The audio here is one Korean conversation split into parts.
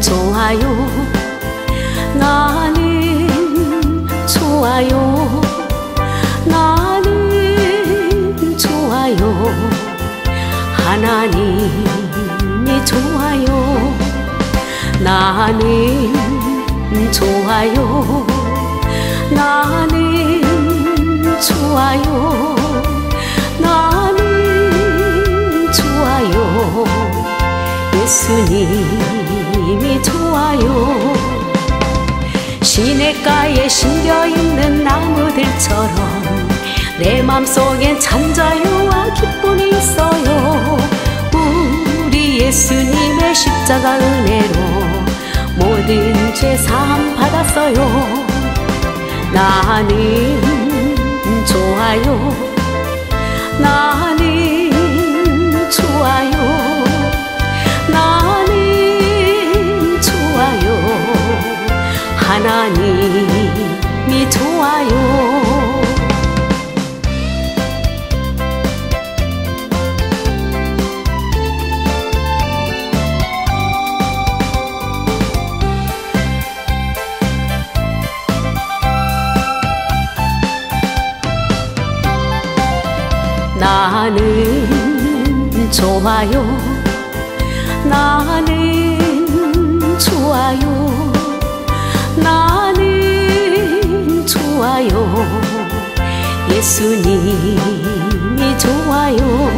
좋아요. 나는 좋아요. 나는 좋아요. 하나님이 좋아요. 나는 좋아요. 나는 좋아요. 나는 좋아요. 예수님 이 좋아요. 시냇가에 심겨있는 나무들처럼 내 맘속엔 찬자유와 기쁨이 있어요. 우리 예수님의 십자가 은혜로 모든 죄 사함 받았어요. 나는 좋아요. 나 나는 좋아요. 나는 좋아요. 나는 좋아요. 예수님이 좋아요.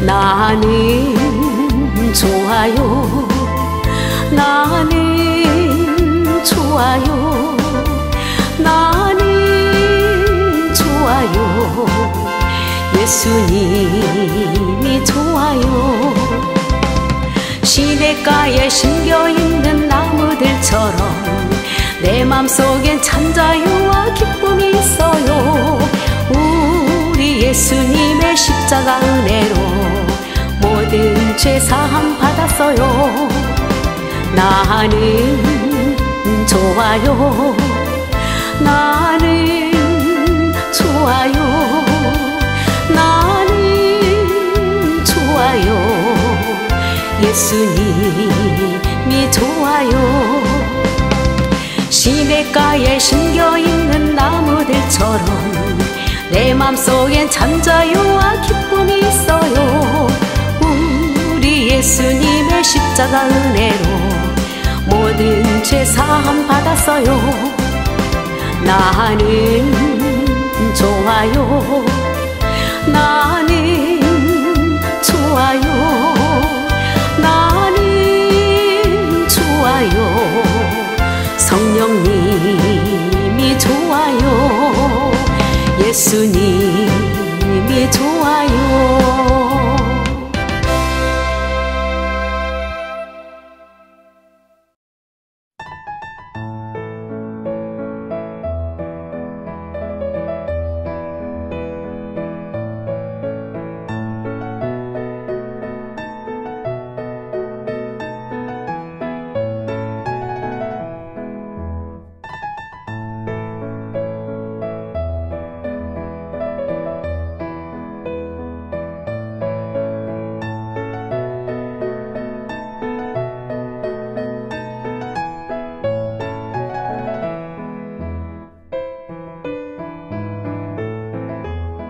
나는 좋아요. 나는 좋아요 예수님이 좋아요. 시냇가에 심겨있는 나무들처럼 내 맘속엔 찬자유와 기쁨이 있어요. 우리 예수님의 십자가 은혜로 모든 죄 사함 받았어요. 나는 좋아요. 나는 예수님이 좋아요. 시냇가에 심겨있는 나무들처럼 내 맘속엔 잠자유와 기쁨이 있어요. 우리 예수님의 십자가 은혜로 모든 죄 사함 받았어요. 나는 좋아요 就是你。